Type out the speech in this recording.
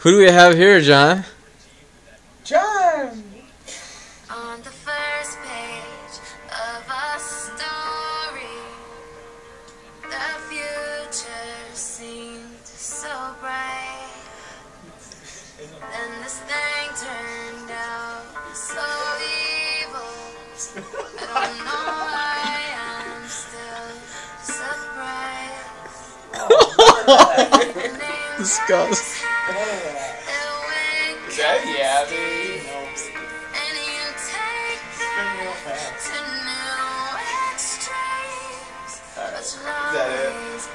Who do we have here, John? John! On the first page of a story, the future seemed so bright. Then this thing turned out so evil. I don't know why I'm still surprised. Disgust. Is that Yabby? And you take Spin real them to new extremes. Alright, But Is that it? always